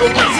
Everybody